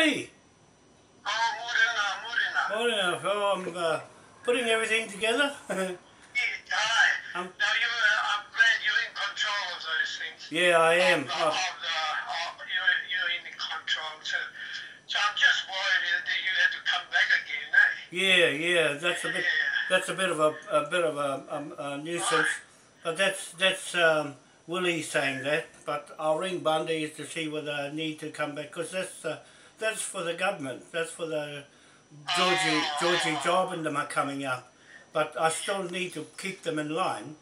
Willie. Oh, Morena, Morena. Morning. Oh, I'm uh, putting everything together. Yeah, aye. Um, now, you, uh, I'm glad you're in control of those things. yeah, I am. Of, the- Oh, of the, of, you're, you're in control. So, so I'm just worried that you have to come back again, eh? yeah, yeah. That's a bit. Yeah. That's a bit of a, a bit of a, um, a nuisance. But that's that's um, Willie saying that. But I'll ring Bundy to see whether I need to come back because that's uh, that's for the government. That's for the Georgie Georgie job and them are coming up. But I still need to keep them in line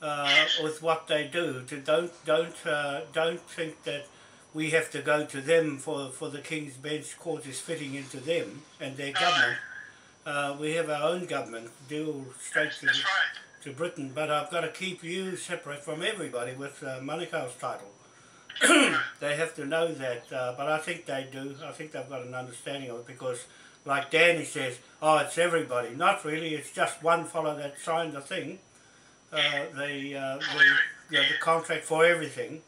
uh, with what they do. To don't don't uh, don't think that we have to go to them for for the King's Bench Court is fitting into them and their government. Uh, we have our own government, deal straight to, right. to Britain, but I've got to keep you separate from everybody with uh, Manukau's title. they have to know that, uh, but I think they do. I think they've got an understanding of it because, like Danny says, oh, it's everybody. Not really, it's just one fellow that signed the thing, uh, the, uh, the, yeah, the contract for everything,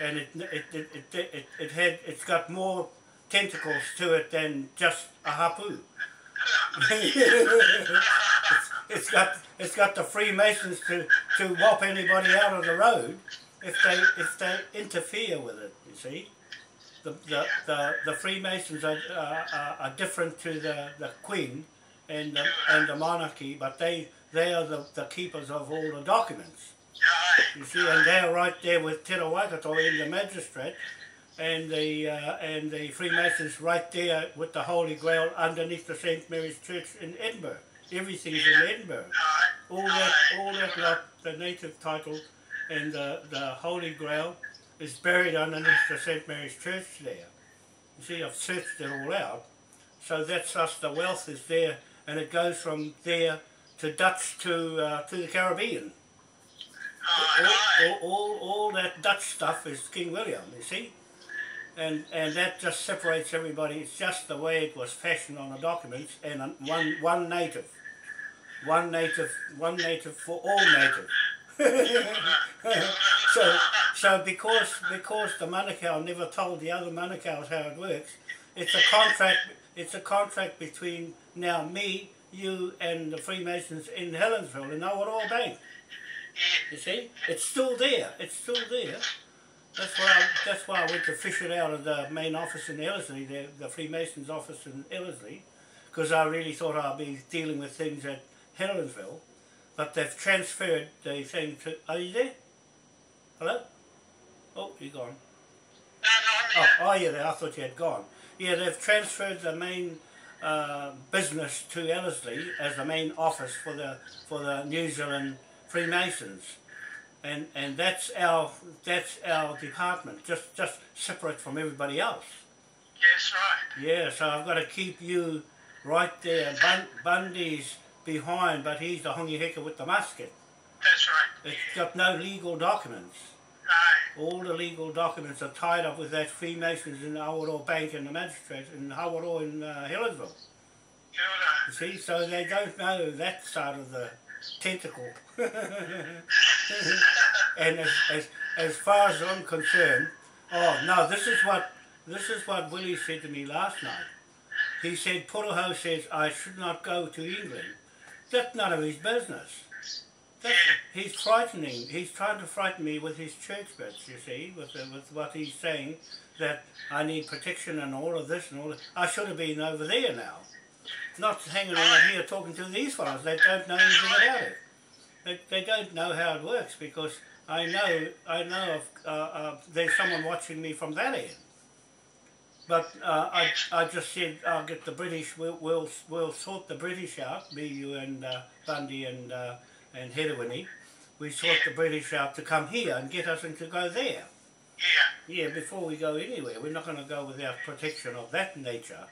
and it, it, it, it, it, it had, it's got more tentacles to it than just a hapu. it's, it's got it's got the Freemasons to, to whop anybody out of the road if they if they interfere with it. You see, the the, the, the Freemasons are, are are different to the, the Queen and the, and the monarchy, but they they are the, the keepers of all the documents. You see, and they're right there with Te Rawakato in the magistrate, and the uh, and the Freemasons right there with the Holy Grail underneath the St Mary's Church in Edinburgh. Everything's in Edinburgh. All that, all that lot, the native title, and the the Holy Grail is buried underneath the St Mary's Church there. You see, I've searched it all out, so that's us. The wealth is there, and it goes from there to Dutch to uh, to the Caribbean Aye. all, all, all, all that Dutch stuff is King William, you see? And and that just separates everybody. It's just the way it was fashioned on the documents and one one native. One native one native for all native. so so because because the Manukau never told the other Manukau's how it works, it's a contract it's a contract between now me, you and the Freemasons in Helensville in Awaroa Bank. You see, it's still there. It's still there. That's why. I, that's why I went to fish it out of the main office in Ellerslie, the, the Freemasons office in Ellerslie, because I really thought I'd be dealing with things at Helensville, but they've transferred the thing to. Are you there? Hello? Oh, you're gone. No, no, I'm Oh, oh yeah, I thought you had gone. Yeah, they've transferred the main uh, business to Ellerslie as the main office for the for the New Zealand Freemasons, and and that's our that's our department, just just separate from everybody else. Yes, right. Yeah, so I've got to keep you right there. Bun, Bundy's behind, but he's the Hongi Hika with the musket. That's right. It's got no legal documents. Aye. All the legal documents are tied up with that Freemasons in Awaroa Bank and the magistrate in Awaroa in uh, Helensville. You see, so they don't know that side of the tentacle. and as, as, as far as I'm concerned, oh no, this is what this is what Willie said to me last night. He said Poroho says I should not go to England. That's none of his business. That's, he's frightening. He's trying to frighten me with his church bits, you see, with the, with what he's saying that I need protection and all of this and all. That. I should have been over there now, not hanging around here talking to these fellows. They don't know anything about it. They, they don't know how it works because I know I know uh, uh, there's someone watching me from that end. But uh, I, I just said I'll get the British. We'll, we'll, we'll sort the British out. Me, you, and uh, Bundy and uh, and Hedewini. We sort the British out to come here and get us and to go there. Yeah. Yeah, before we go anywhere, we're not going to go without protection of that nature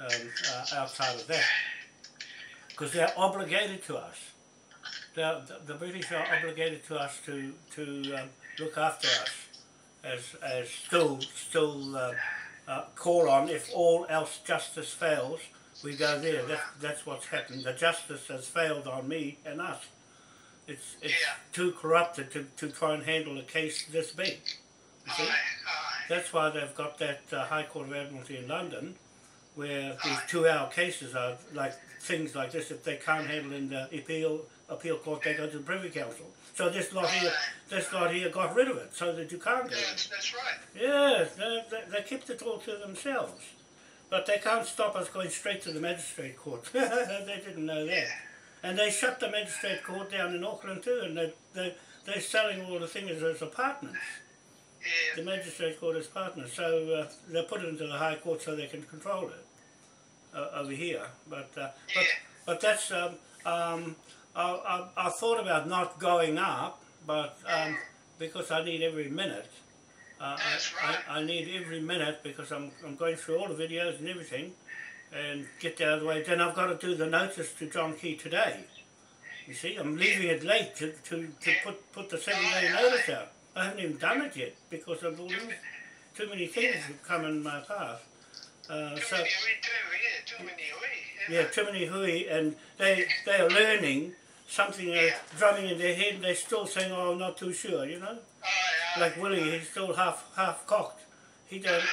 um, uh, outside of that, because they're obligated to us. The, the, the British are obligated to us to to um, look after us as as still still uh, uh, call on if all else justice fails, we go there. That, that's what's happened. The justice has failed on me and us. It's it's Yeah. too corrupted to, to try and handle a case this big. You see? Aye. Aye. That's why they've got that uh, High Court of Admiralty in London, where these two-hour cases are like things like this. If they can't handle in the appeal appeal court, they go to the Privy Council. So this lot here, this lot here got rid of it, so that you can't. Yeah, that's, that's right. Yeah, they, they, they kept it all to themselves. But they can't stop us going straight to the magistrate court. they didn't know that. Yeah. And they shut the magistrate court down in Auckland too, and they, they, they're selling all the things as apartments. Yeah. The magistrate court is partners, so uh, they put it into the High Court so they can control it over here. But uh, but Yeah. but that's um, um, I, I, I thought about not going up, but um, because I need every minute. Uh, That's I, right. I, I need every minute because I'm, I'm going through all the videos and everything and get that out of the way. Then I've got to do the notice to John Key today. You see, I'm leaving it late to, to, to put, put the seven day notice out. I haven't even done it yet because of all Too, these, too many things have come in my path. Uh, too so many too, yeah, too many we. yeah, too many hui, and they they are learning something uh, Yeah. drumming in their head. and They're still saying, "Oh, I'm not too sure," you know. Aye, aye. Like Willie, he's still half half cocked. He don't.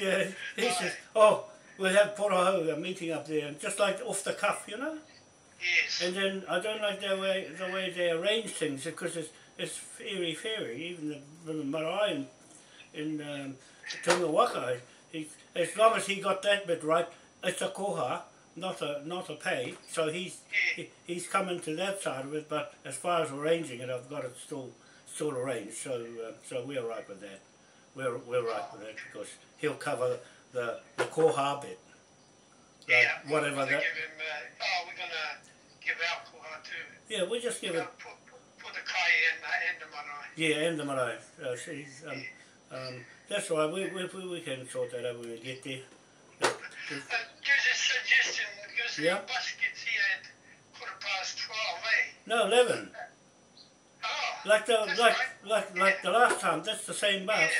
Yeah, he says, "Oh, we'll have Poroho a meeting up there," and just like off the cuff, you know. Yes. And then I don't like the way the way they arrange things because it's it's fairy fairy. Even the, the marae in, in um, Tunga As long as he got that bit right, it's a koha, not a not a pay. So he's he, he's coming to that side of it. But as far as arranging it, I've got it still still arranged. So uh, so we're right with that. We're we're right with that because he'll cover the the koha bit. Like yeah. whatever gonna that. Give him, uh, oh, we're going to give alcohol too. Yeah, we just give it. Put, put, put the kai in, uh, in the marae. Yeah, and the marae. Uh, um, um, that's right. We, we, we, we can sort that out when we get there. Uh, just a suggestion, because Yeah. the bus gets here at quarter past 12, eh? No, eleven. Oh, Like the like right. like like the last time. That's the same bus.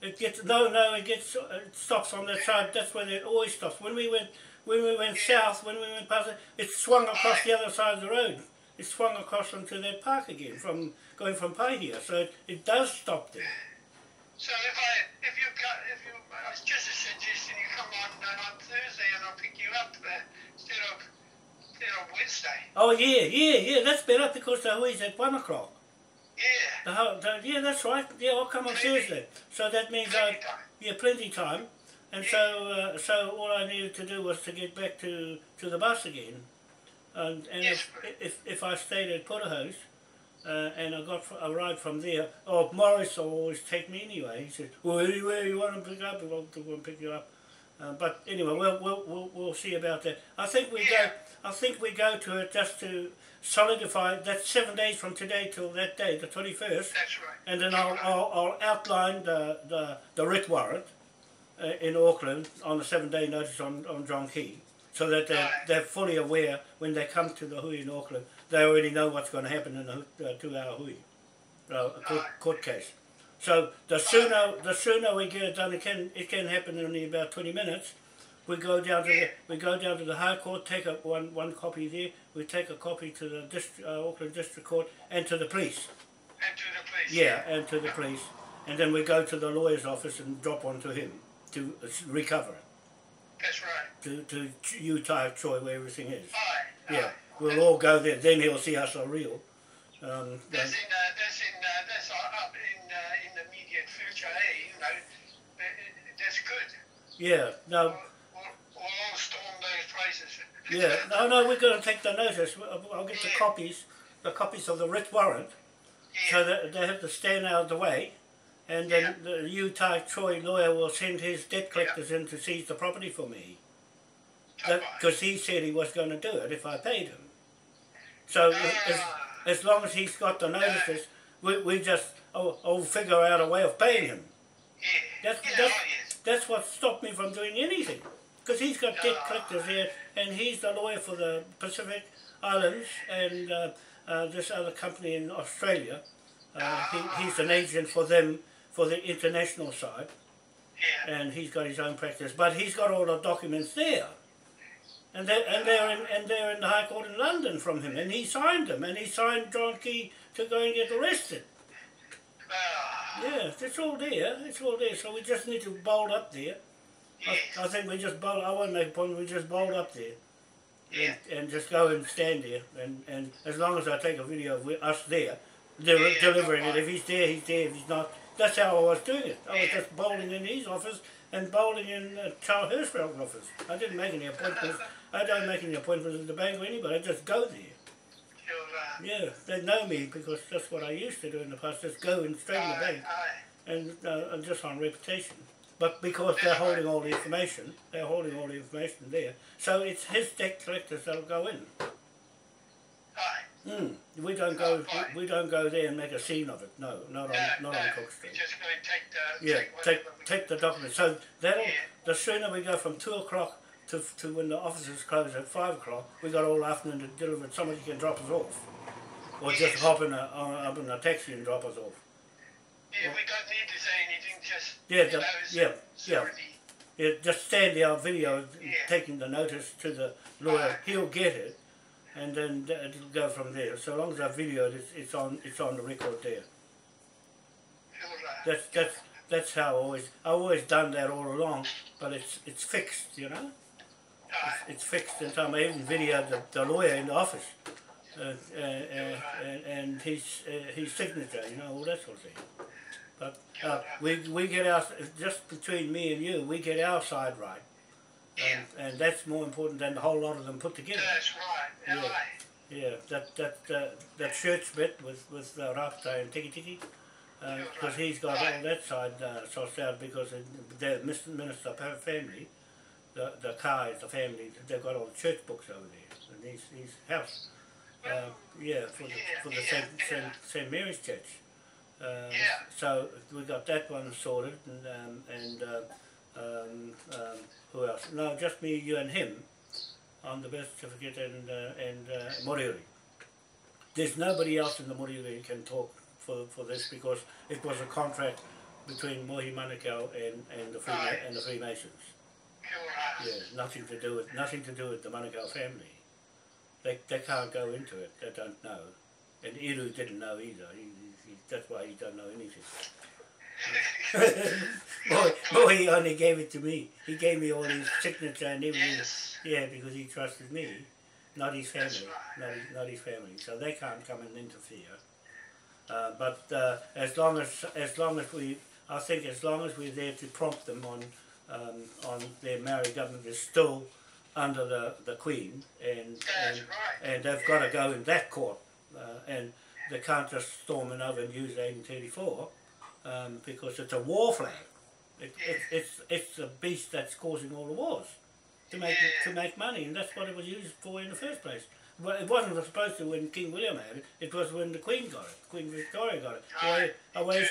It gets no no. It gets it stops on that side. That's where it always stops. When we went when we went south, when we went past it, it swung across the other side of the road. It swung across onto that park again from going from Paihia. So it, it does stop there. So if I, if you, if you, it's just a suggestion, you come on, uh, on Thursday and I'll pick you up uh, instead of, instead of Wednesday. Oh yeah yeah yeah. That's better because the hui's at one o'clock. Yeah. The whole, the, yeah, that's right. Yeah, I'll come on Plenty. Thursday. So that means I, Plenty time. yeah, plenty time. And so, uh, so all I needed to do was to get back to, to the bus again. And, and Yes. if, if, if I stayed at Porterhouse, uh, and I got a ride from there, oh, Morris will always take me anyway. He said, well, anywhere you want to pick up, I'll go and pick you up. Uh, but anyway, we'll, we'll, we'll, we'll see about that. I think we go. I think we go to it just to solidify. That's seven days from today till that day, the twenty first. That's right. And then I'll, I'll, I'll outline the, the, the writ warrant uh, in Auckland on the seven day notice on, on John Key so that they're, Aye. they're fully aware when they come to the hui in Auckland, they already know what's going to happen in the uh, two hour hui, uh, court, court case. So the sooner the sooner we get it done, it can it can happen in only about twenty minutes. We go down to the we go down to the High Court, take a, one one copy there. We take a copy to the dist- uh, Auckland District Court and to the police. And to the police. Yeah, and to the police, and then we go to the lawyer's office and drop onto him to uh, recover it, That's right. to to Utah, Troy, where everything is. Aye. Yeah, aye. We'll all go there. Then he'll see us are real. Um, That's in, uh, that's in, uh, that's up in, uh, in the immediate future, eh? You know, that's good. yeah, no, We'll, we'll, we'll all storm those places. yeah, no, no. We're going to take the notice. I'll I'll get the copies, the copies of the writ warrant, so that they have to stand out of the way. And then the Utah Troy lawyer will send his debt collectors in to seize the property for me. Because he said he was going to do it if I paid him. So as, as long as he's got the notices, we, we just oh, oh figure out a way of paying him. That's that's, that's what stopped me from doing anything. Because he's got debt collectors here, and he's the lawyer for the Pacific Islands and uh, uh, this other company in Australia. Uh, he, he's an agent for them for the international side, Yeah. and he's got his own practice. But he's got all the documents there. And they're, and they're in and they're in the High Court in London from him, and he signed them, and he signed John Key to go and get arrested. Ah, Yeah, it's all there. It's all there. So we just need to bowl up there. Yes. I, I think we just bowl. I won't make a point. We just bowl up there Yeah. and, and just go and stand there. And, and as long as I take a video of us there, de- Yeah, delivering it. If he's there, he's there. If he's not, that's how I was doing it. I was just bowling in his office and bowling in uh, Charles Hirschfeld's office. I didn't make any appointments. I don't make any appointments at the bank or anybody. I just go there. Yeah, they know me because that's what I used to do in the past. Just go and straight in the bank and, uh, and just on reputation. But because they're holding all the information, they're holding all the information there. So it's his debt collectors that'll go in. Mm. We don't go. We, we don't go there and make a scene of it. No, not on No, not no, on Cook Street. just going to take the Yeah, take take take the document. So that'll Yeah. the sooner we go from two o'clock to to when the offices close at five o'clock, we got all afternoon to deliver it. Somebody can drop us off, or just hop in a uh, up in a taxi and drop us off. Yeah, we don't need to say anything. Just Yeah, the- know, yeah, yeah. Yeah, just stand on video, Yeah. taking the notice to the lawyer. He'll get it, and then it'll go from there. So long as I videoed it, it's on it's on the record there. That's that's that's how I always I've always done that all along. But it's it's fixed, you know. aye. It's fixed in time. I even videoed the, the lawyer in the office, uh, uh, uh, and, and his uh, his signature, you know, all that sort of thing. But uh, we we get our just between me and you, we get our side right, and, and that's more important than the whole lot of them put together. That's right. Yeah. Aye. Yeah, that that uh, that church bit with with uh, Rapta and Tiki Tiki, because he's got all that side uh, sorted out because the minister family, the the car is the family. They've got all the church books over there in his his house. Uh, yeah, for the for the Saint Saint, Saint Mary's Church. Uh, Yeah. So we got that one sorted, and um, and uh, um, um, who else? No, just me, you, and him on the birth certificate and uh, and uh, Moriori. There's nobody else in the Moriori who can talk for, for this because it was a contract between Mohi Manukau and, and the Freema- and the Freemasons. Yeah, nothing to do with nothing to do with the Manukau family. They they can't go into it. They don't know. And Iru didn't know either. He, he, he, that's why he don't know anything. boy, boy, he only gave it to me. He gave me all his signature and everything. Yes. Yeah, because he trusted me, not his family, right. not his, not his family. So they can't come and interfere. Uh, but uh, as long as as long as we, I think as long as we're there to prompt them on um, on their Maori government is still under the, the Queen, and and, right. and they've got to go in that court, uh, and they can't just storm it over and use 1834 um, because it's a war flag. It, it, it's it's a beast that's causing all the wars to make to make money, and that's what it was used for in the first place. Well, it wasn't supposed to when King William had it. It was when the Queen got it. Queen Victoria got it. Aye. Well, I He always,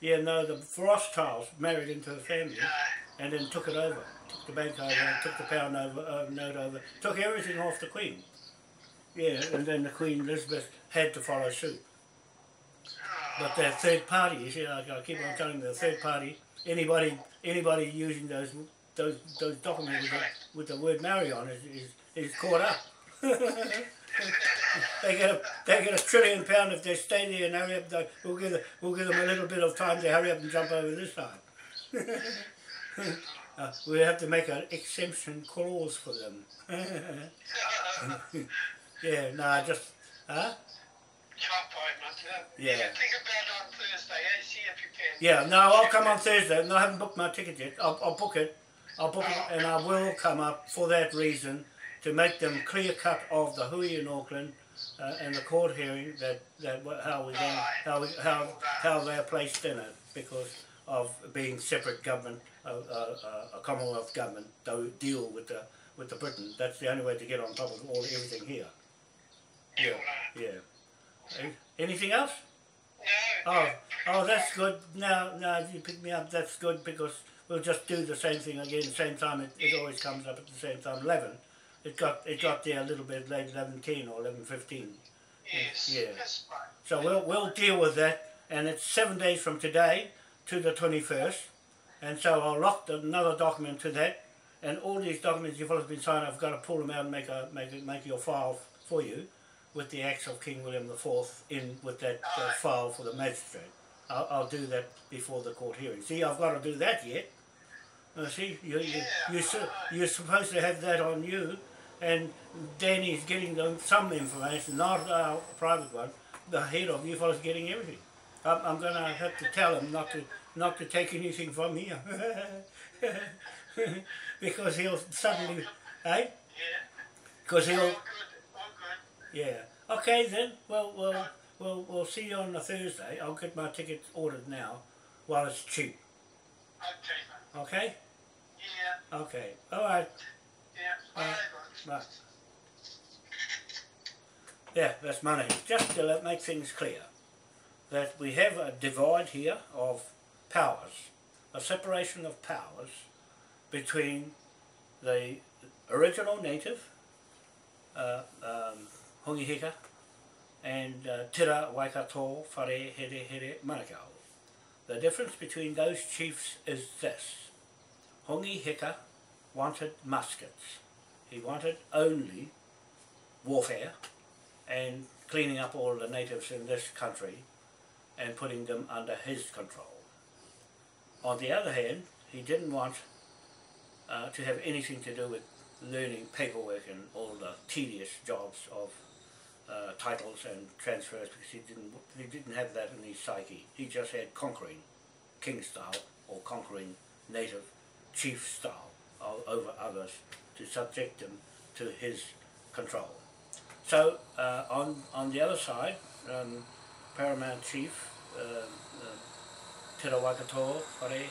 yeah, no, the Rothschilds married into the family and then took it over. Took the bank over, took the pound over, uh, note over, took everything off the Queen. Yeah, and then the Queen Elizabeth had to follow suit. But that third party, you see, like I keep on telling the third party, anybody anybody using those those those documents with the, with the word Maori on it is, is caught up. they get a they get a trillion pound if they stay there and hurry up. They, we'll give them, we'll give them a little bit of time to hurry up and jump over this side. uh, we have to make an exemption clause for them. yeah, no, just huh? Chop mate. Uh, Yeah. Think about on Thursday. Eh? See if you can. Yeah, no, I'll come on Thursday. No, I haven't booked my ticket yet. I'll, I'll book it. I'll book it, and I will come up for that reason to make them clear cut of the hui in Auckland uh, and the court hearing that, that how we going, how we, how how they're placed in it because of being separate government, uh, uh, uh, a Commonwealth government, to deal with the with the Britain. That's the only way to get on top of all everything here. Yeah, yeah. Anything else? No. Oh, oh, that's good. Now, now, if you pick me up, that's good because we'll just do the same thing again. Same time. It, it always comes up at the same time. Eleven. It got it got there a little bit late. Eleven ten or eleven fifteen. Yes. Yeah. That's right. So we'll we'll deal with that. And it's seven days from today to the twenty first. And so I'll lock the, another document to that. And all these documents you've always been signed, I've got to pull them out and make a make a, make your file for you, with the acts of King William the Fourth in with that uh, file for the magistrate. I'll, I'll do that before the court hearing. See, I've got to do that yet. Uh, see, you, you, you, su- you're supposed to have that on you, and Danny's getting them some information, not our private one. The head of you fellas getting everything. I'm, I'm going to have to tell him not to not to take anything from here, because he'll suddenly, eh? Yeah. Because he'll. Yeah. Okay then. Well, well, we'll we'll see you on the Thursday. I'll get my tickets ordered now, while it's cheap. Okay. Okay. Yeah. Okay. All right. Yeah. Bye. Right. Yeah, that's money. Just to let- make things clear that we have a divide here of powers, a separation of powers between the original native, uh, um, Hongi Hika, and uh, Tira Waikato Whare Here Here Manukau. The difference between those chiefs is this. Hongi Hika wanted muskets. He wanted only warfare and cleaning up all the natives in this country and putting them under his control. On the other hand, he didn't want uh, to have anything to do with learning paperwork and all the tedious jobs of uh, titles and transfers because he didn't he didn't have that in his psyche. He just had conquering king style or conquering native chief style over others to subject them to his control. So uh, on on the other side, um, Paramount Chief uh, uh, Te Rawakato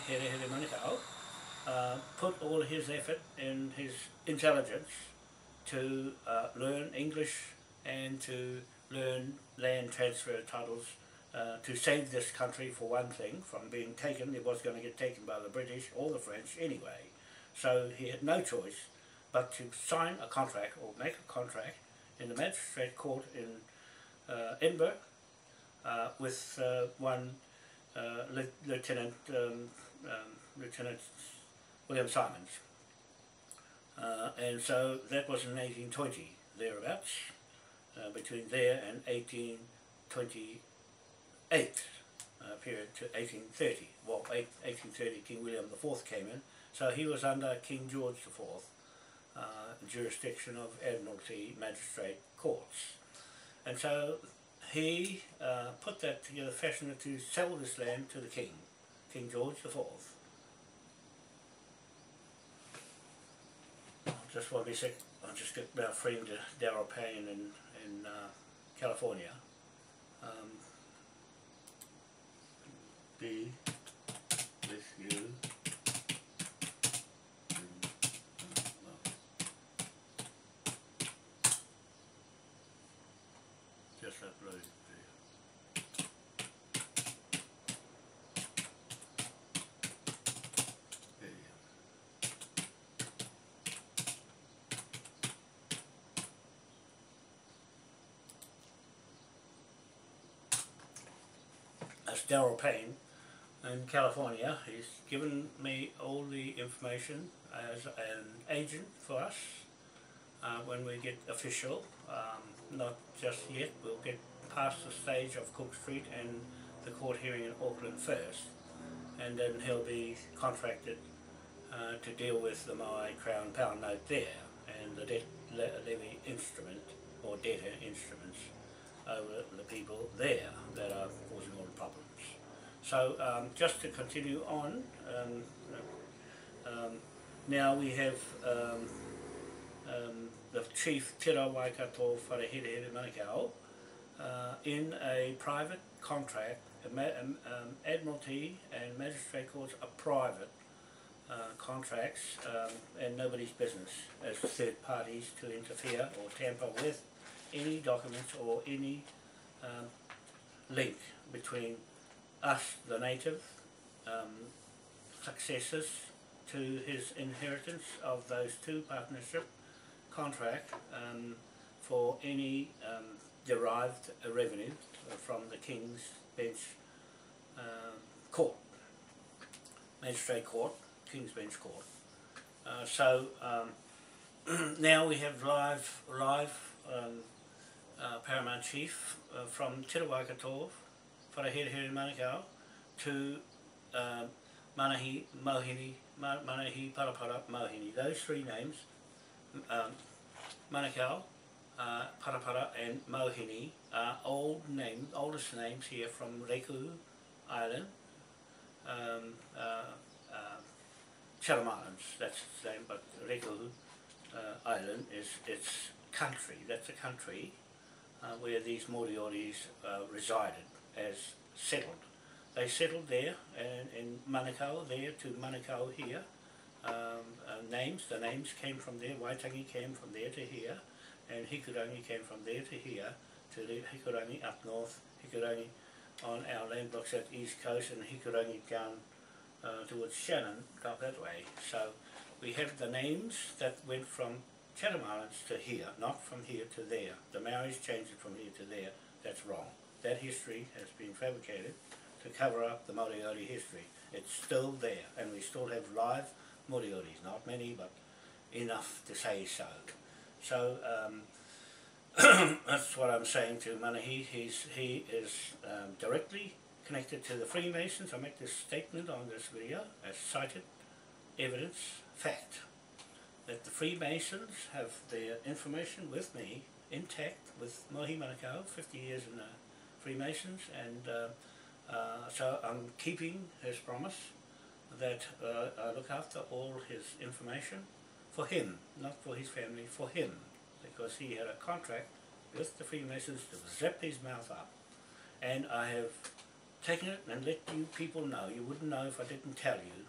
Here Here uh, put all his effort and his intelligence to uh, learn English and to learn land transfer titles uh, to save this country for one thing from being taken. It was going to get taken by the British or the French anyway. So he had no choice but to sign a contract or make a contract in the magistrate court in uh, Edinburgh uh, with uh, one uh, Lieutenant um, um, Lieutenant William Simons. Uh, and so that was in 1820 thereabouts, uh, between there and 1828 uh, period to 1830. Well, 1830 King William IV came in, so he was under King George IV uh, jurisdiction of Admiralty Magistrate Courts. And so he uh, put that together, fashioned it to sell this land to the King, King George IV. Just to be sick. I just got my friend uh, Darrell Payne in, in uh, California. Um, be with you. in, uh, well, Just upload the There you go. Daryl Payne in California. He's given me all the information as an agent for us uh, when we get official. Um, not just yet, we'll get past the stage of Cook Street and the court hearing in Auckland first, and then he'll be contracted uh, to deal with the Maui Crown Pound note there and the debt le- levy instrument or debtor instruments over the people there that are causing all the problems. So um, just to continue on, um, um, now we have um, the chief Tira Waikato Wharehere Manukau uh, in a private contract, Admiralty and Magistrate Courts are private uh, contracts um, and nobody's business as third parties to interfere or tamper with any documents or any um, link between us, the native, um, successors to his inheritance of those two partnership contract um, for any um, derived revenue from the King's Bench um, Court, Magistrate Court, King's Bench Court. Uh, so um, now we have live, live um, uh, Paramount Chief uh, from Te Wharehere Manukau, to um, Manahi, Mohini, Ma- Manahi, Parapara, Mohini. Those three names, um, Manukau, uh, Parapara and Mohini are old names, oldest names here from Rekohu Island, um, uh, uh, Chatham Islands, that's its name, but Rekohu uh, Island is its country, that's a country uh, where these Morioris uh, resided as settled. They settled there and in Manukau, there to Manukau here. Um, uh, names, the names came from there, Waitangi came from there to here, and Hikurangi came from there to here, to the Hikurangi up north, Hikurangi on our land blocks at east coast, and Hikurangi down uh, towards Shannon, up that way. So we have the names that went from Chatham Islands to here, not from here to there. The Maoris changed it from here to there. That's wrong. That history has been fabricated to cover up the Moriori history. It's still there, and we still have live Morioris. Not many, but enough to say so. So um, that's what I'm saying to Manahi. He's, he is um, directly connected to the Freemasons. I make this statement on this video as cited evidence, fact, that the Freemasons have their information with me intact with Mohi Manukau, 50 years in the Freemasons, and uh, uh, so I'm keeping his promise that uh, I look after all his information for him, not for his family, for him, because he had a contract with the Freemasons to zip his mouth up, and I have taken it and let you people know. You wouldn't know if I didn't tell you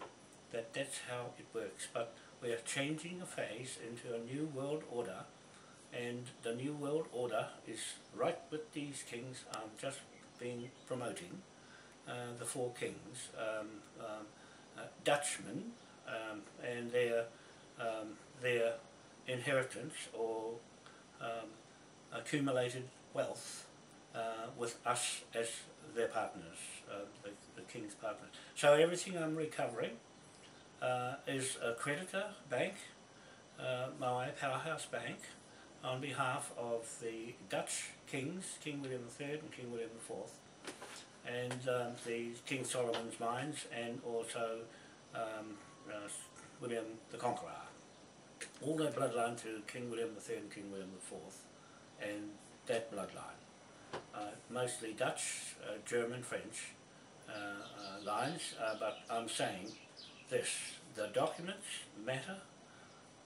that that's how it works. But we are changing a phase into a new world order, and the new world order is right with these kings. I'm just being promoting uh, the four kings, um, um, uh, Dutchmen, um, and their um, their inheritance or um, accumulated wealth uh, with us as their partners, uh, the, the king's partners. So everything I'm recovering uh, is a creditor bank, uh, Moai Powerhouse Bank, on behalf of the Dutch kings, King William III and King William IV, and um, the King Solomon's mines, and also um, uh, William the Conqueror. All their bloodline to King William III and King William IV, and that bloodline. Uh, mostly Dutch, uh, German, French uh, uh, lines, uh, but I'm saying this, the documents matter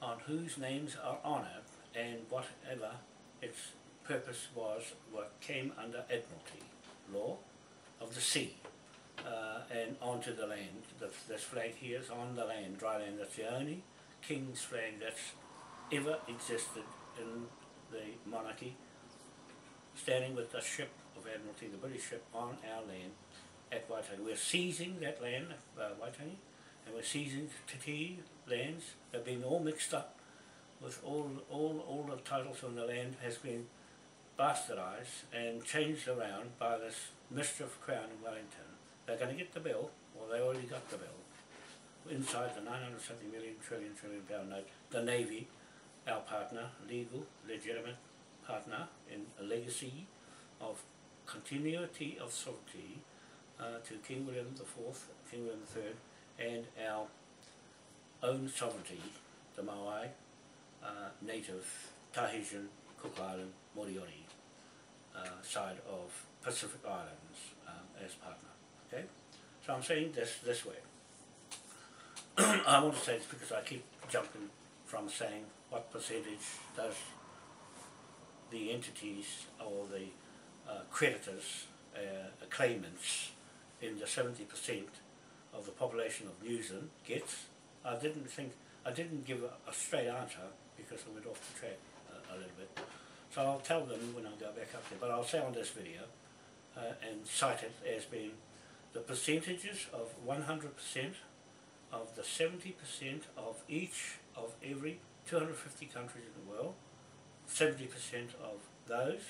on whose names are on it and whatever its purpose was, what came under Admiralty law of the sea uh, and onto the land. The, this flag here is on the land, dry land. That's the only king's flag that's ever existed in the monarchy, standing with the ship of Admiralty, the British ship, on our land at Waitangi. We're seizing that land, uh, Waitangi, and we're seizing Te lands. They've been all mixed up with all, all, all the titles on the land has been bastardized and changed around by this mischief crown in Wellington. They're going to get the bill, or they already got the bill, inside the 970 million trillion trillion pound note. The Navy, our partner, legal, legitimate partner in a legacy of continuity of sovereignty uh, to King William IV, King William III, and our own sovereignty, the Maui, uh, native, Tahitian, Cook Island, Moriori uh, side of Pacific Islands um, as partner. Okay, so I'm saying this this way. I want to say this because I keep jumping from saying what percentage does the entities or the uh, creditors, uh, claimants in the 70% of the population of New Zealand gets. I didn't think, I didn't give a, a straight answer because I went off the track a, a little bit. So I'll tell them when I go back up there, but I'll say on this video uh, and cite it as being the percentages of 100% of the 70% of each of every 250 countries in the world, 70% of those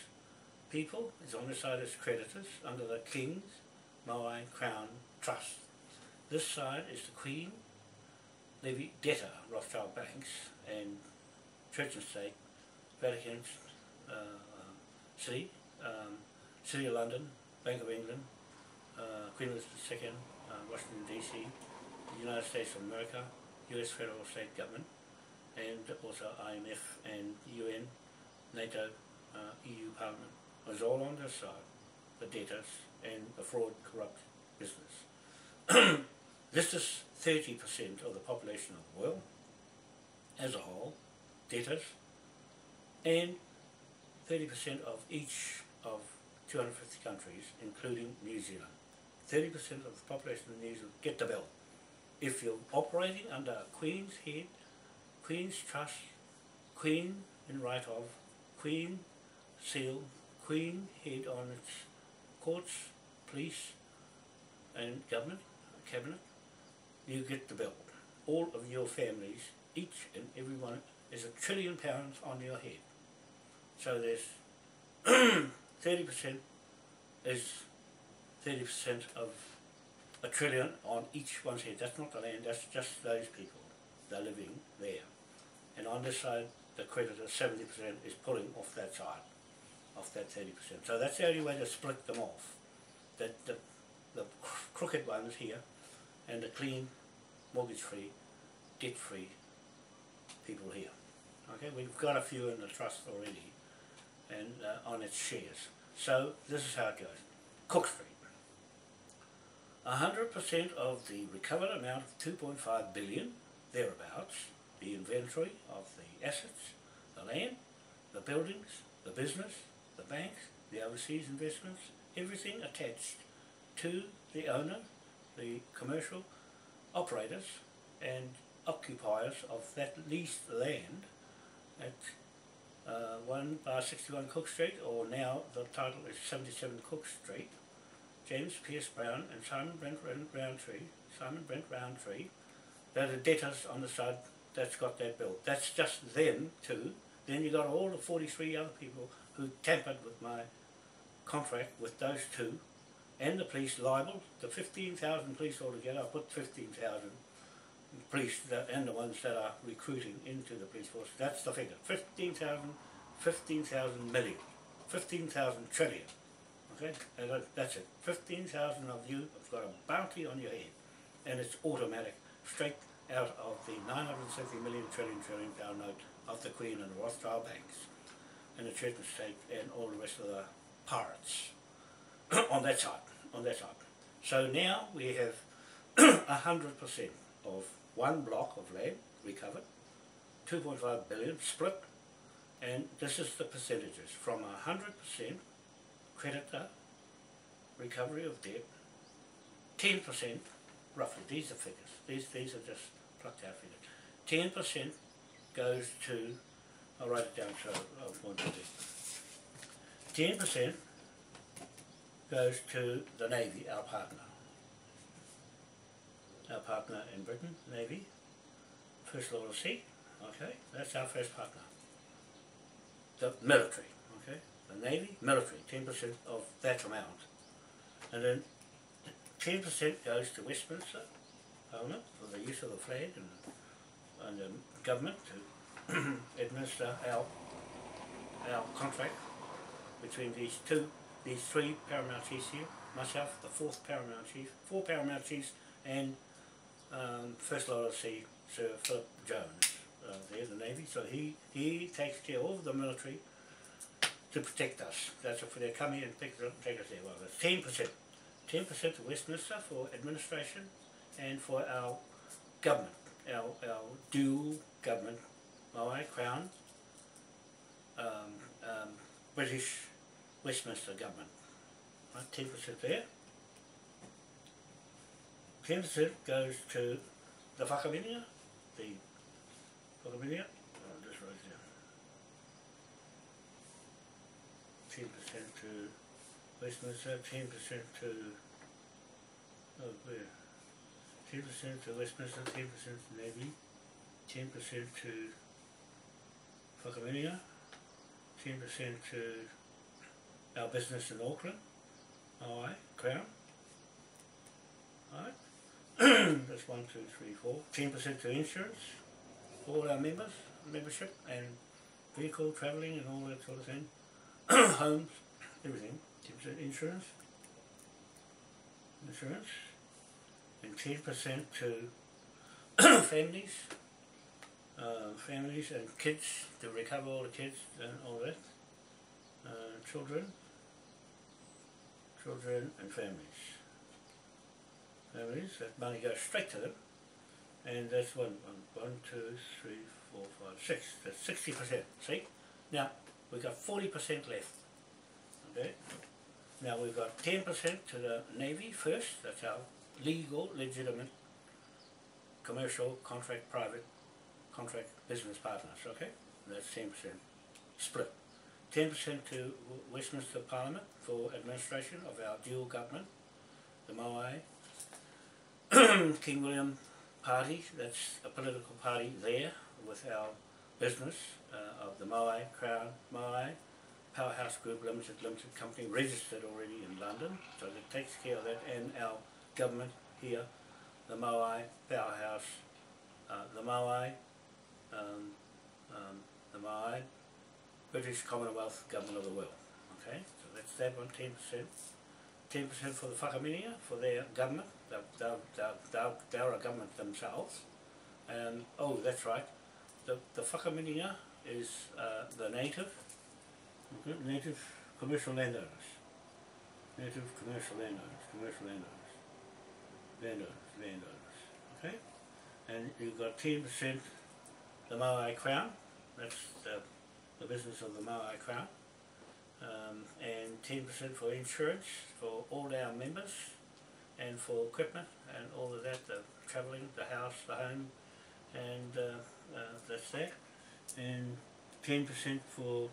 people is on the side as creditors under the King's Maui Crown Trust. This side is the Queen, Levy Debtor, Rothschild Banks, and Church State, Vatican uh, uh, City, um, City of London, Bank of England, uh, Queen Elizabeth II, Washington DC, United States of America, US federal state government, and also IMF and UN, NATO, uh, EU Parliament, was all on this side, the debtors and the fraud, corrupt business. this is 30% of the population of the world as a whole, debtors, and 30% of each of 250 countries, including New Zealand. 30% of the population of New Zealand get the bill. If you're operating under Queen's head, Queen's trust, Queen in right of, Queen seal, Queen head on its courts, police and government, cabinet, you get the bill. All of your families, each and every one, is a trillion pounds on your head. So there's 30% is 30% of a trillion on each one's head. That's not the land, that's just those people. They're living there. And on this side, the creditor, 70% is pulling off that side, off that 30%. So that's the only way to split them off. That the, the crooked ones here and the clean, mortgage-free, debt-free people here. Okay, we've got a few in the trust already and uh, on its shares. So this is how it goes. Cook Street. 100% of the recovered amount of 2.5 billion, thereabouts, the inventory of the assets, the land, the buildings, the business, the banks, the overseas investments, everything attached to the owner, the commercial operators and occupiers of that leased land at uh, 1 bar 61 Cook Street, or now the title is 77 Cook Street, James Pierce Brown and Simon Brent Roundtree, Simon Brent Roundtree, they're the debtors on the side that's got that bill. That's just them too. Then you got all the 43 other people who tampered with my contract with those two, and the police liable, the 15,000 police altogether, I put 15,000 police that, and the ones that are recruiting into the police force. That's the figure. 15,000, 15,000 million, 15,000 trillion. Okay, and that's it. 15,000 of you have got a bounty on your head, and it's automatic, straight out of the 970 million trillion trillion pound note of the Queen and the Rothschild banks, and the Church and State, and all the rest of the pirates on that side, on that side. So now we have 100% of one block of land recovered, 2.5 billion split, and this is the percentages. From 100% creditor recovery of debt, 10% roughly, these are figures, these, these are just plucked out figures, 10% goes to, I'll write it down so I won't forget. 10% goes to the Navy, our partner our partner in Britain, Navy, First Lord of Sea, okay, that's our first partner. The military, okay, the Navy, military, 10% of that amount. And then 10% goes to Westminster Parliament for the use of the flag and, and the government to administer our, our contract between these two, these three paramount chiefs here, myself, the fourth paramount chief, four paramount chiefs, and um, First Lord of Sea, Sir Philip Jones, uh, there, the Navy. So he, he takes care of the military to protect us. That's if they come here and pick, take us there. Well, that's 10%. 10% to Westminster for administration and for our government, our, our dual government, Maori Crown, um, um, British Westminster government. Right, 10% there. 10% goes to the whakaminia, the whakaminia, oh, just right there. 10% to Westminster, 10% to, oh where? 10% to Westminster, 10% to Navy, 10% to Whakaminia, 10% to our business in Auckland, Alright, Crown, alright, that's one, two, three, four. Ten percent to insurance, all our members, membership, and vehicle travelling and all that sort of thing. Homes, everything. Ten percent insurance. insurance, and ten percent to families, uh, families and kids to recover all the kids and all that, uh, children, children and families. Families, that money goes straight to them, and that's one, one, one, two, three, four, five, six. That's sixty percent. See, now we've got forty percent left. Okay. Now we've got ten percent to the Navy first. That's our legal, legitimate, commercial, contract, private, contract business partners. Okay, that's ten percent split. Ten percent to Westminster Parliament for administration of our dual government, the Moai King William Party. That's a political party there with our business uh, of the Moai Crown Moai Powerhouse Group Limited Limited Company registered already in London, so that takes care of that, and our government here, the Moai Powerhouse, uh, the Moai, um, um, the Moai British Commonwealth Government of the World. Okay, so that's that one, ten percent. Ten percent for the Whakaminia, for their government, they're, they're, they're, they're, a government themselves. And, oh, that's right, the, the Whakaminia is uh, the native, native commercial landowners. Native commercial landowners, commercial landowners. Landowners, landowners, okay? And you've got ten percent the Moai Crown, that's the, the business of the Moai Crown. Um, and ten percent for insurance for all our members and for equipment and all of that, the travelling, the house, the home, and uh, uh, that's that. And ten percent for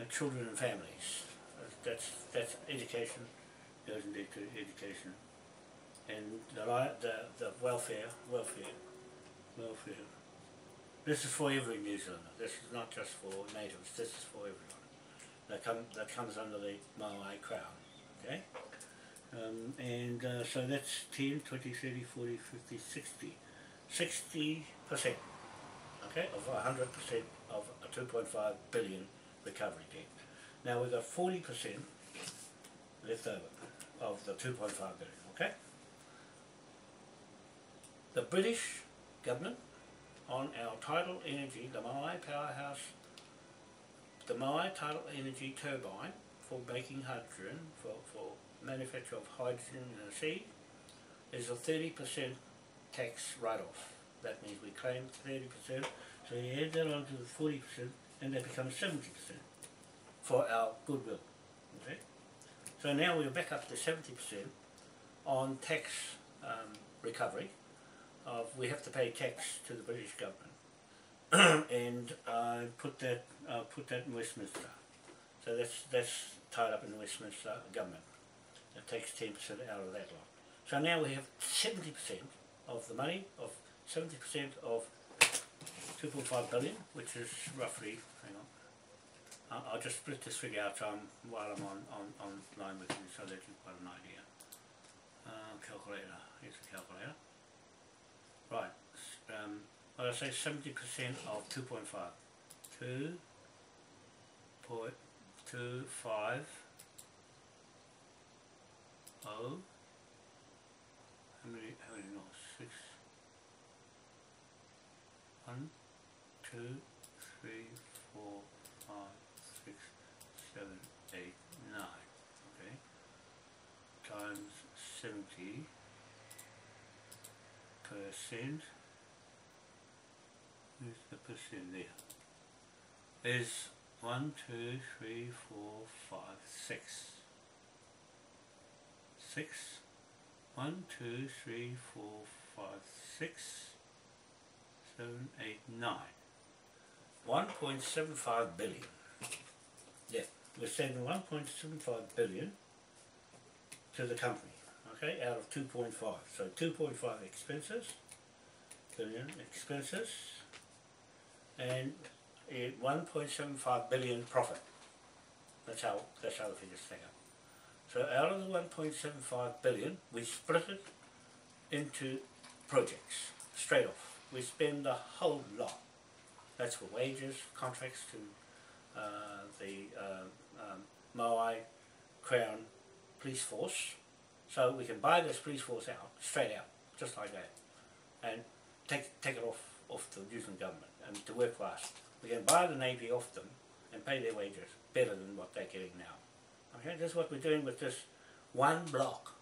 uh, children and families. Uh, That's that's education, goes into education, and the the the welfare, welfare, welfare. This is for every New Zealander. This is not just for natives. This is for everyone. That come that comes under the Moai Crown. Okay. Um, and uh, so that's 10, 20, 30, 40, 50, 60. 60 percent, okay, of 100 percent of a 2.5 billion recovery debt. Now we've got 40 percent left over of the 2.5 billion, okay? The British government on our tidal energy, the Moai powerhouse, the Moai tidal energy turbine for making hydrogen, for, for manufacture of hydrogen in the sea, is a 30% tax write-off. That means we claim 30%, so you add that on to the 40% and that becomes 70% for our goodwill. Okay? So now we're back up to 70% on tax um, recovery of we have to pay tax to the British government. and I put that put that in Westminster. So that's that's tied up in the Westminster government it takes 10% out of that lot. So now we have 70% of the money, of 70% of 2.5 billion, which is roughly, hang on, I'll just split this figure out um, while I'm on, on, online with you so that you've got an idea. Uh, calculator, here's the calculator. Right, um, well I say 70% of 2.5. 2.25 how many, how many Not Six. One, two, three, four, five, six, seven, eight, nine. Okay. Times 70 percent. Where's the percent there? Is one, two, three, four, five, six. Six. One, two, three, four, five, six, seven, eight, nine. One point seven five billion. Yeah, we're sending one point seven five billion to the company, okay, out of two point five. So two point five expenses, billion expenses, and one point seven five billion profit. That's how that's how the figures stack up. So out of the one point seven five billion, we split it into projects straight off. We spend the whole lot. That's for wages, contracts to uh, the uh, um, Moai Crown Police Force, So we can buy this police force out, straight out, just like that, and take take it off off the New Zealand government and to work for us. We can buy the Navy off them and pay their wages better than what they're getting now. Okay, that's what we're doing with this one block,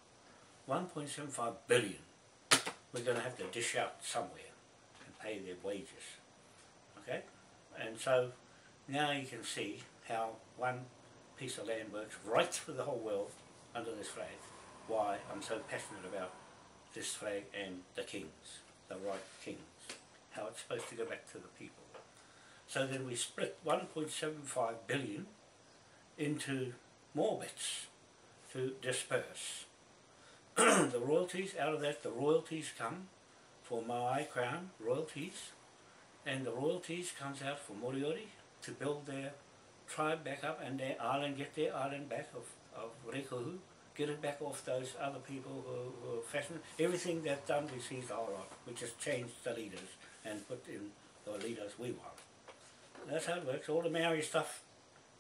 1.75 billion. We're going to have to dish out somewhere and pay their wages. Okay, and so now you can see how one piece of land works right through the whole world under this flag. Why I'm so passionate about this flag and the kings, the right kings, how it's supposed to go back to the people. So then we split 1.75 billion into more bits to disperse. the royalties, out of that the royalties come for Moai Crown, royalties, and the royalties comes out for Moriori to build their tribe back up and their island, get their island back of, of Rekohu, get it back off those other people who, who fashioned. Everything they've done we see whole lot. We just changed the leaders and put in the leaders we want. That's how it works. All the Maori stuff,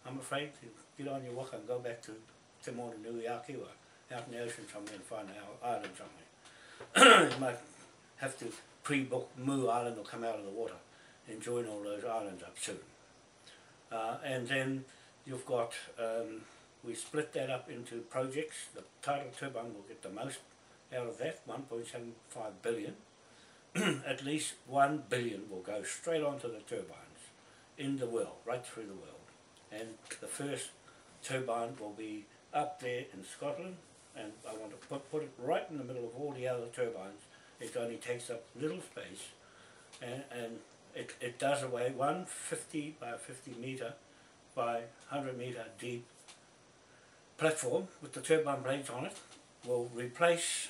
I'm afraid to get on your walk and go back to Te Moana Nui a Kiwa, out in the ocean somewhere and find our island somewhere. you might have to pre-book Moo Island or come out of the water and join all those islands up soon. Uh, and then you've got, um, we split that up into projects. The tidal turbine will get the most out of that, 1.75 billion. At least 1 billion will go straight onto the turbines in the world, right through the world. And the first turbine will be up there in Scotland, and I want to put, put it right in the middle of all the other turbines. It only takes up little space, and, and it, it does away 150 by 50 meter by 100 meter deep platform with the turbine blades on it will replace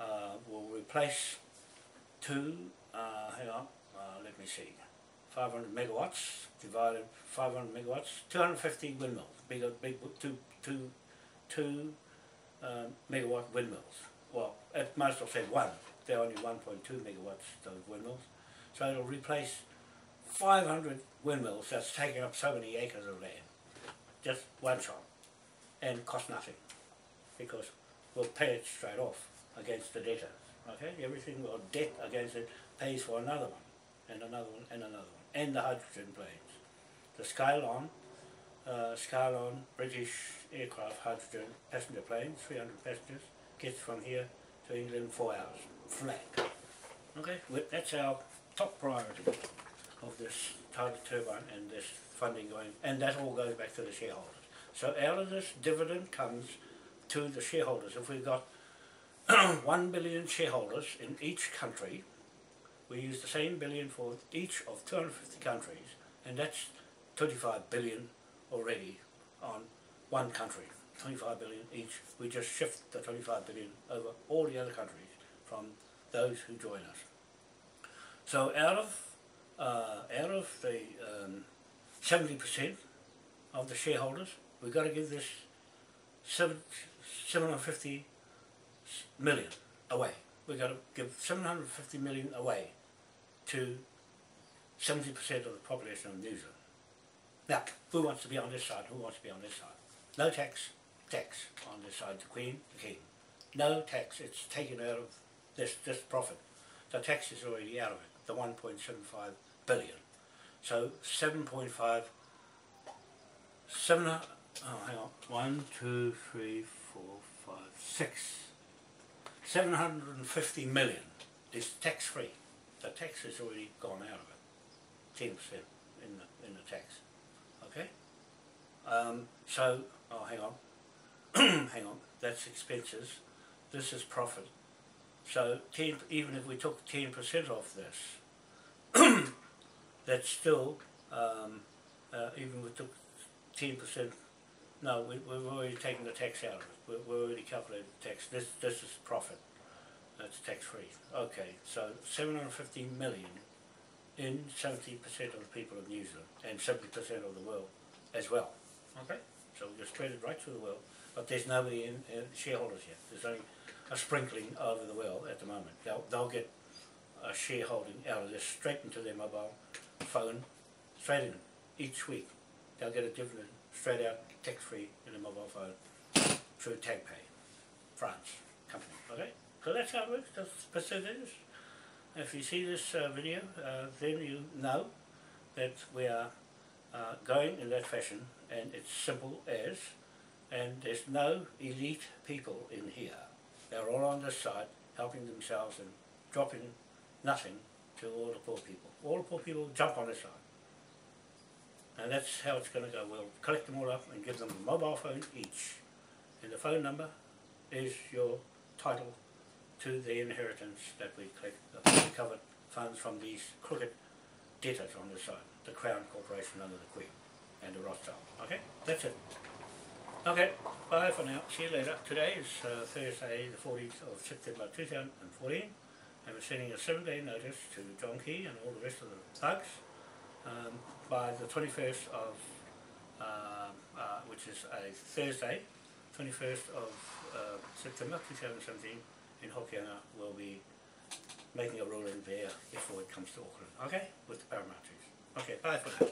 uh, will replace two uh, hang on uh, let me see 500 megawatts divided 500 megawatts 250 windmills big big two two two uh, megawatt windmills well at most I'll say one they're only 1.2 megawatts those windmills so it'll replace 500 windmills that's taking up so many acres of land. Just one shot. And cost nothing. Because we'll pay it straight off against the debtor. Okay? Everything we'll debt against it pays for another one. And another one and another one. And the hydrogen planes. The Skylon, uh, Skylon British aircraft hydrogen passenger plane, 300 passengers, gets from here to England four hours. Flat. Okay? That's our top priority of this tidal turbine and this funding going, and that all goes back to the shareholders. So out of this dividend comes to the shareholders. If we've got 1 billion shareholders in each country, we use the same billion for each of 250 countries, and that's 25 billion already on one country. 25 billion each. We just shift the 25 billion over all the other countries from those who join us. So out of uh, out of the um, seventy percent of the shareholders, we've got to give this seven seven hundred fifty million away. We've got to give seven hundred fifty million away to seventy percent of the population of New Zealand. Now, who wants to be on this side? Who wants to be on this side? No tax, tax on this side. The Queen, the King. No tax. It's taken out of this this profit. The tax is already out of it the 1.75 billion. So 7.5, 7, oh hang on, 1, 2, 3, 4, 5, 6, 750 million is tax free. The tax has already gone out of it, 10% in the, in the tax. Okay? Um, so, oh hang on, hang on, that's expenses, this is profit. So 10, even if we took 10% off this, that's still, um, uh, even we took 10%, no, we, we've already taken the tax out of it. We, we already calculated the tax. This, this is profit. That's tax free. Okay, so 750 million in 70% of the people of New Zealand and 70% of the world as well. Okay, so we just spread it right through the world. But there's nobody in, in shareholders yet. There's only a sprinkling over the world at the moment. They'll, they'll get a shareholding out of this straight into their mobile phone, straight in each week. They'll get a dividend straight out, tax free in a mobile phone through TagPay France company. Okay, so that's how it works. That's Pacific. If you see this uh, video, uh, then you know that we are uh, going in that fashion, and it's simple as, and there's no elite people in here. They're all on this side, helping themselves and dropping nothing to all the poor people. All the poor people jump on this side. And that's how it's going to go. We'll collect them all up and give them a mobile phone each. And the phone number is your title to the inheritance that we recovered funds from these crooked debtors on the side, the Crown Corporation under the Queen and the Rothschild. Okay, that's it. Okay, bye for now. See you later. Today is uh, Thursday, the 14th of September 2014. And we're sending a seven-day notice to John Key and all the rest of the thugs um, by the 21st of, uh, uh, which is a Thursday, 21st of uh, September 2017 in Hokianga will be making a ruling there before it comes to Auckland, okay, with the Paramount Okay, bye for now.